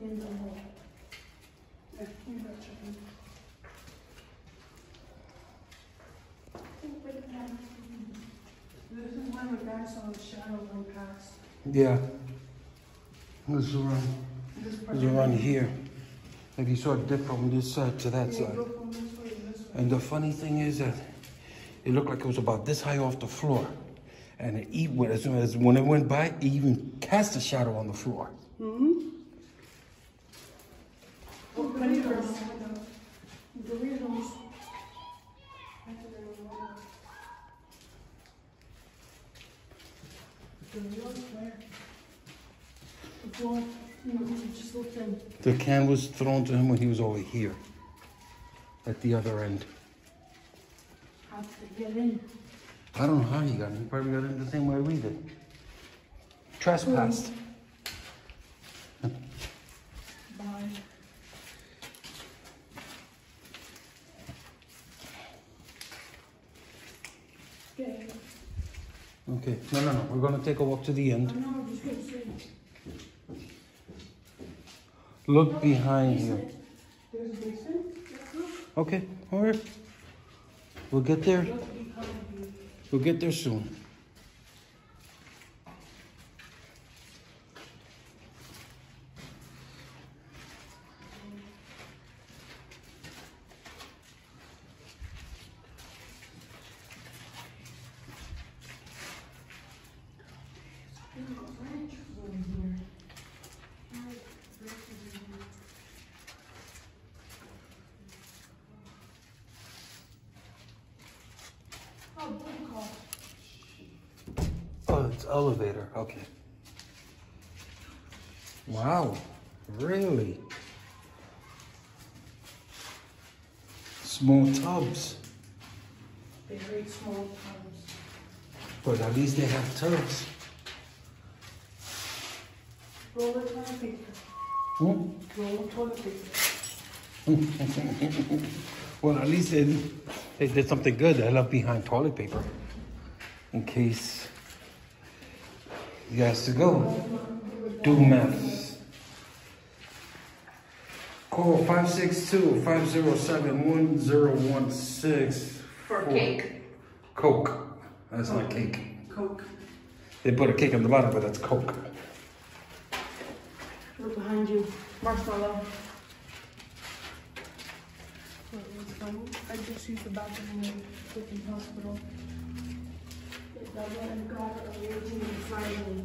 in the hole. Yeah, chicken. This is the the. It was around, This around here. Like you saw it dip from this side to that Yeah, side. this way this way. And the funny thing is that it looked like it was about this high off the floor. And it even, as soon as when it went by, it even cast a shadow on the floor. Mm-hmm. Doritos. The can was thrown to him when he was over here, at the other end. How did they get in? I don't know how he got in. He probably got in the same way we did. Trespassed. By. Okay. Okay, no, no, no. We're gonna take a walk to the end. know, I'm just gonna say. Look behind you. Basement. There's a basement. Look, Okay, all right. We'll get there. look behind you. We'll get there soon. There's a branch over here. Alright, branch over here. Oh. Oh, it's elevator. Okay. Wow, really? Small tubs, Very small tubs. but at least they have tubs. Roll the toilet paper. Hmm? Roll the toilet paper. Well, at least they, they did something good. I left behind toilet paper in case he has to go do maths. Call 562-507-1016. For cake. Coke. That's not cake. Coke. They put a cake on the bottom, but that's Coke. Look behind you. Marshmallow. What was funny? I just used the bathroom in the freaking hospital. The double and got a raging inside me.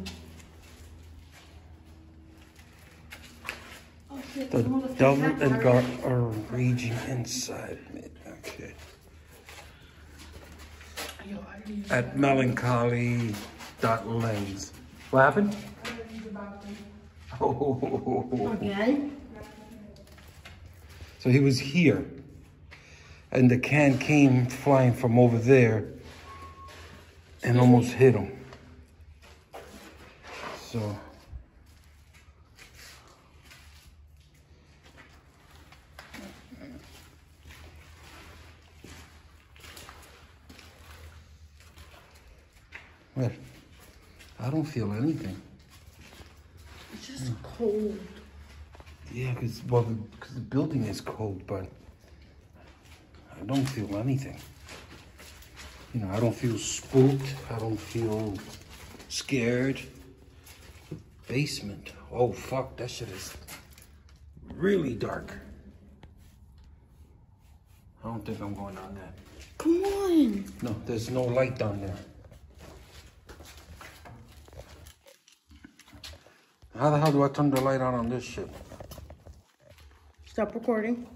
Oh The someone devil and her. God are raging inside me. Okay. Yo, I gotta use At melancholy.lens. What happened? Again? So he was here. And the can came flying from over there and almost hit him. So. Well, I don't feel anything. It's just cold. Yeah, because well, because the building is cold, but I don't feel anything. You know, I don't feel spooked. I don't feel scared. Basement. Oh fuck, that shit is really dark. I don't think I'm going down there. Come on. No, there's no light down there. How the hell do I turn the light on on this shit? Stop recording.